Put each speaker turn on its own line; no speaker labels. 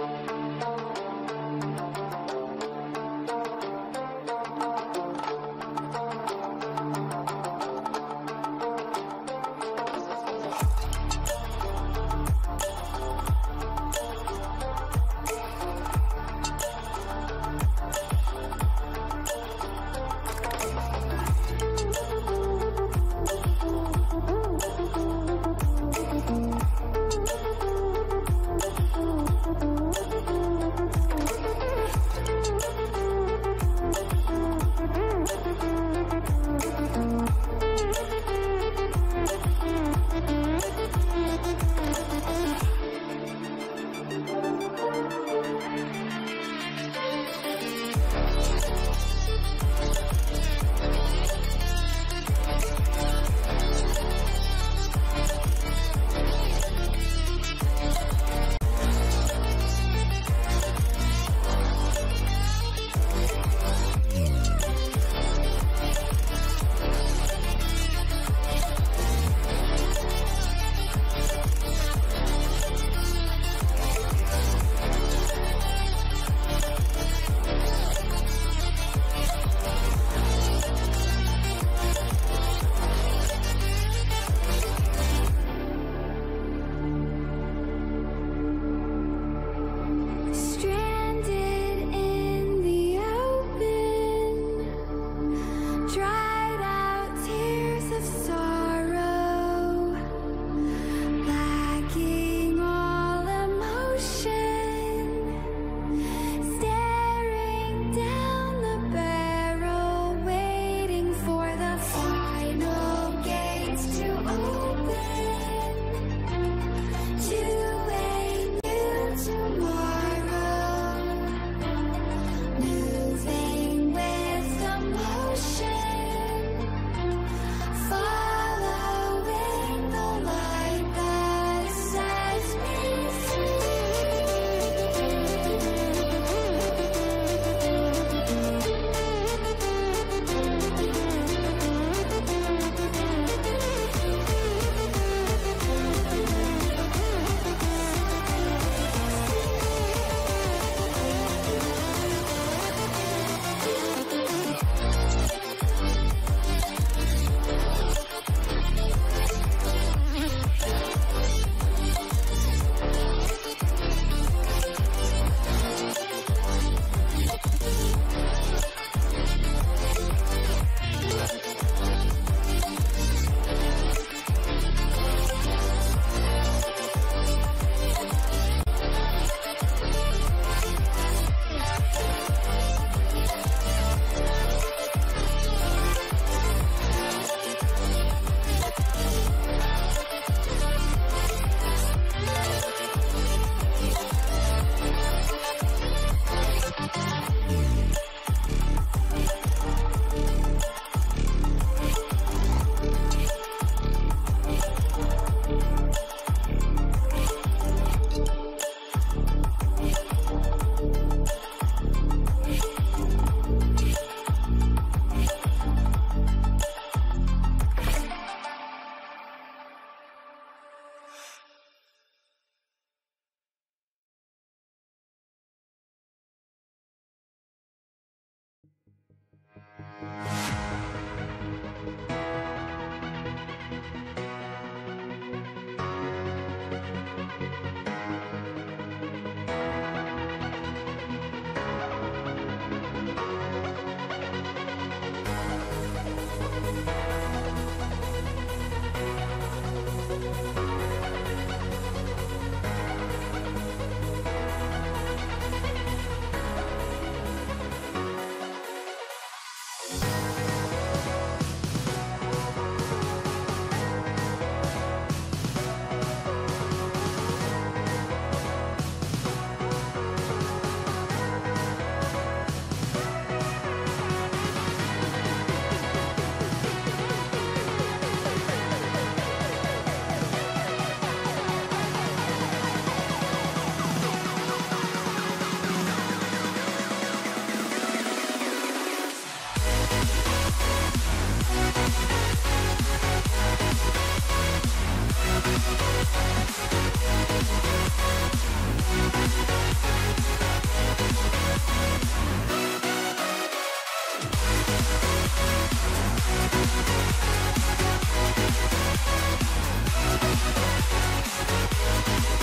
Thank you.
Música